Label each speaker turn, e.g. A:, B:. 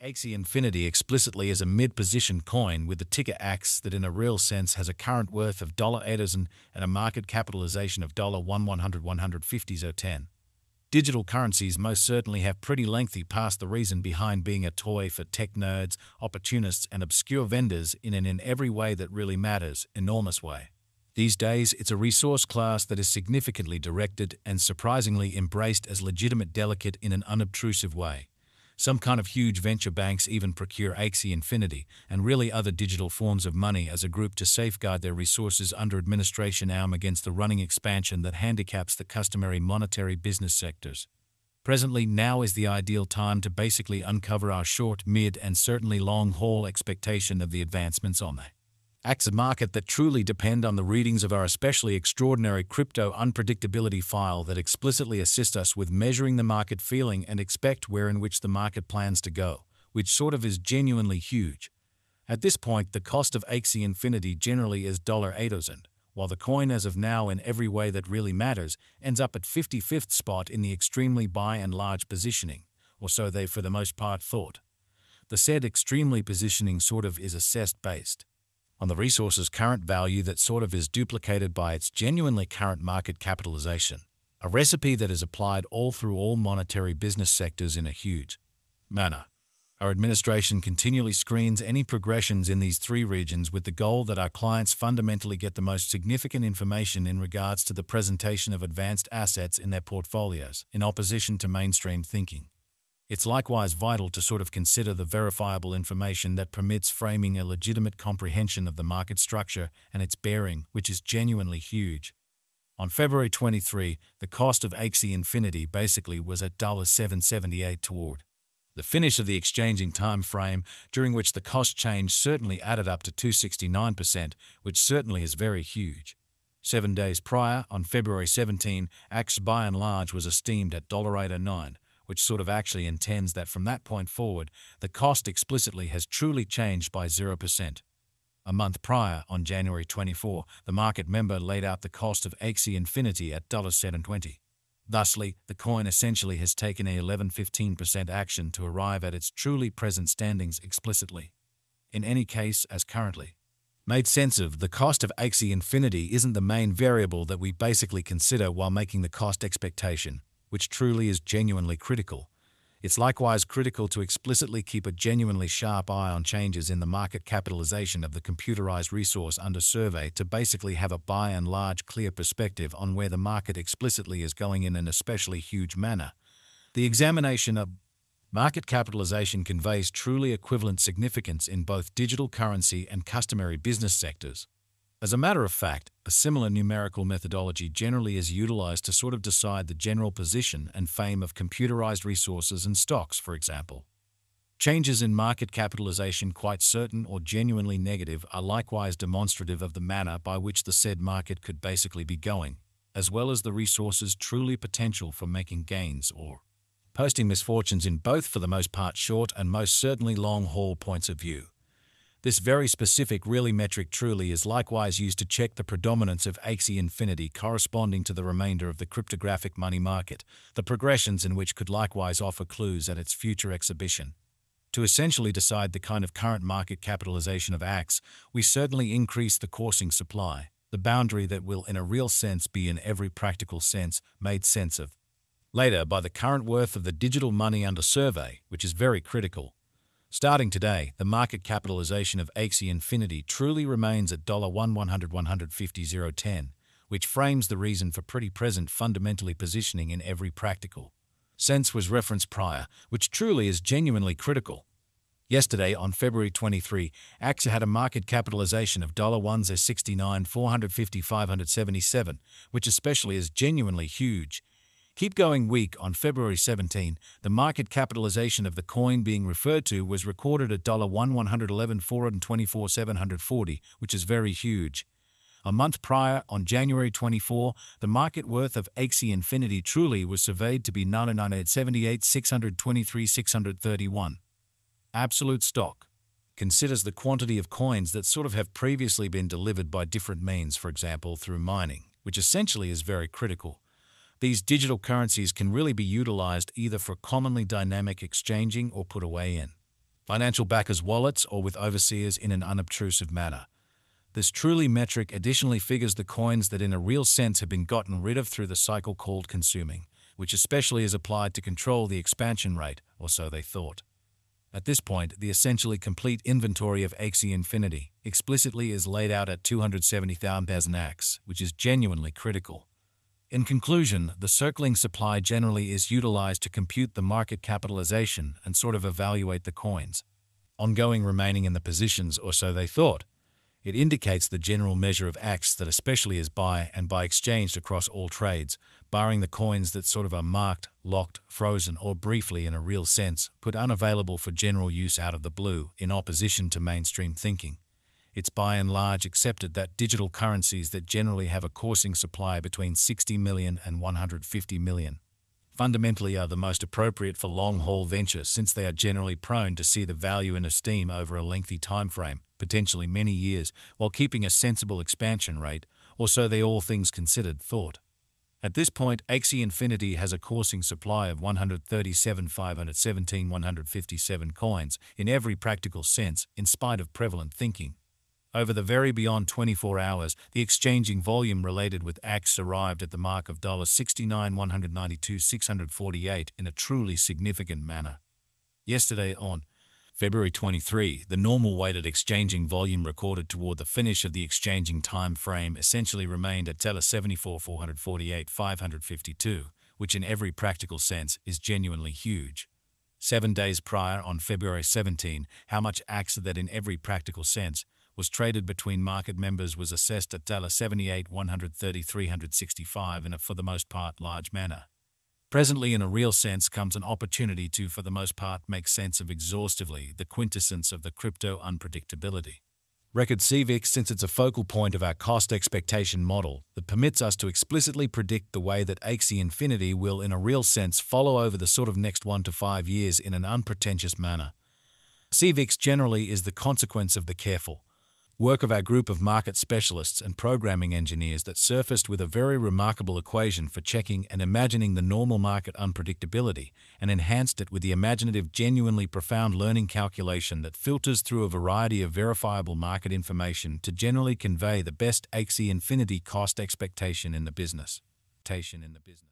A: Axie Infinity explicitly is a mid-position coin with the ticker AX that in a real sense has a current worth of $8 and a market capitalization of $1 100 150 10. Digital currencies most certainly have pretty lengthy past the reason behind being a toy for tech nerds, opportunists, and obscure vendors in an in every way that really matters, enormous way. These days, it's a resource class that is significantly directed and surprisingly embraced as legitimate delicate in an unobtrusive way. Some kind of huge venture banks even procure Axie Infinity and really other digital forms of money as a group to safeguard their resources under administration arm against the running expansion that handicaps the customary monetary business sectors. Presently, now is the ideal time to basically uncover our short, mid, and certainly long haul expectation of the advancements on the acts a market that truly depend on the readings of our especially extraordinary crypto unpredictability file that explicitly assist us with measuring the market feeling and expect where in which the market plans to go, which sort of is genuinely huge. At this point, the cost of Axie Infinity generally is 8,000, while the coin as of now in every way that really matters ends up at 55th spot in the extremely buy and large positioning, or so they for the most part thought. The said extremely positioning sort of is assessed based on the resource's current value that sort of is duplicated by its genuinely current market capitalization, a recipe that is applied all through all monetary business sectors in a huge manner. Our administration continually screens any progressions in these three regions with the goal that our clients fundamentally get the most significant information in regards to the presentation of advanced assets in their portfolios, in opposition to mainstream thinking. It's likewise vital to sort of consider the verifiable information that permits framing a legitimate comprehension of the market structure and its bearing, which is genuinely huge. On February 23, the cost of Axie Infinity basically was at $778 toward the finish of the exchanging time frame, during which the cost change certainly added up to 269%, which certainly is very huge. Seven days prior, on February 17, AX by and large was esteemed at $809, which sort of actually intends that from that point forward, the cost explicitly has truly changed by 0%. A month prior, on January 24, the market member laid out the cost of Axie Infinity at $7.20. Thusly, the coin essentially has taken a 11-15% action to arrive at its truly present standings explicitly. In any case, as currently made sense of, the cost of Axie Infinity isn't the main variable that we basically consider while making the cost expectation, which truly is genuinely critical. It's likewise critical to explicitly keep a genuinely sharp eye on changes in the market capitalization of the computerized resource under survey to basically have a by and large clear perspective on where the market explicitly is going in an especially huge manner. The examination of market capitalization conveys truly equivalent significance in both digital currency and customary business sectors. As a matter of fact, a similar numerical methodology generally is utilized to sort of decide the general position and fame of computerized resources and stocks, for example. Changes in market capitalization quite certain or genuinely negative are likewise demonstrative of the manner by which the said market could basically be going, as well as the resources truly potential for making gains or posting misfortunes in both for the most part short and most certainly long haul points of view. This very specific really metric truly is likewise used to check the predominance of Axie Infinity corresponding to the remainder of the cryptographic money market, the progressions in which could likewise offer clues at its future exhibition. To essentially decide the kind of current market capitalization of AX, we certainly increase the coursing supply, the boundary that will in a real sense be in every practical sense made sense of. Later, by the current worth of the digital money under survey, which is very critical, Starting today, the market capitalization of Axie Infinity truly remains at $1 100 150 010, which frames the reason for pretty present fundamentally positioning in every practical sense was referenced prior, which truly is genuinely critical. Yesterday, on February 23, AXA had a market capitalization of $1 69 450 577, which especially is genuinely huge, Keep going week on February 17, the market capitalization of the coin being referred to was recorded at $1 111 424 740, which is very huge. A month prior, on January 24, the market worth of Axie Infinity truly was surveyed to be 9978 623 631. Absolute stock considers the quantity of coins that sort of have previously been delivered by different means, for example, through mining, which essentially is very critical. These digital currencies can really be utilized either for commonly dynamic exchanging or put away in financial backers' wallets, or with overseers in an unobtrusive manner. This truly metric additionally figures the coins that in a real sense have been gotten rid of through the cycle called consuming, which especially is applied to control the expansion rate, or so they thought. At this point, the essentially complete inventory of Axie Infinity explicitly is laid out at 270,000 AX, which is genuinely critical. In conclusion, the circling supply generally is utilized to compute the market capitalization and sort of evaluate the coins. Ongoing remaining in the positions, or so they thought. It indicates the general measure of AX that especially is buy and buy exchanged across all trades, barring the coins that sort of are marked, locked, frozen, or briefly in a real sense, put unavailable for general use out of the blue, in opposition to mainstream thinking it's by and large accepted that digital currencies that generally have a coursing supply between 60 million and 150 million fundamentally are the most appropriate for long-haul ventures since they are generally prone to see the value in esteem over a lengthy time frame, potentially many years, while keeping a sensible expansion rate, or so they all things considered thought. At this point, Axie Infinity has a coursing supply of 137 517 157 coins in every practical sense, in spite of prevalent thinking. Over the very beyond 24 hours, the exchanging volume related with AX arrived at the mark of $69,192,648 in a truly significant manner. Yesterday on February 23, the normal weighted exchanging volume recorded toward the finish of the exchanging time frame essentially remained at Tele 74,448, 552, which in every practical sense is genuinely huge. Seven days prior, on February 17, how much AX that in every practical sense was traded between market members was assessed at $78 130 365 in a for the most part large manner. Presently, in a real sense, comes an opportunity to, for the most part, make sense of exhaustively the quintessence of the crypto unpredictability. Record CVIX since it's a focal point of our cost expectation model that permits us to explicitly predict the way that Axie Infinity will, in a real sense, follow over the sort of next one to five years in an unpretentious manner. CVIX generally is the consequence of the careful, work of our group of market specialists and programming engineers that surfaced with a very remarkable equation for checking and imagining the normal market unpredictability and enhanced it with the imaginative genuinely profound learning calculation that filters through a variety of verifiable market information to generally convey the best Axie Infinity cost expectation in the business. In the business.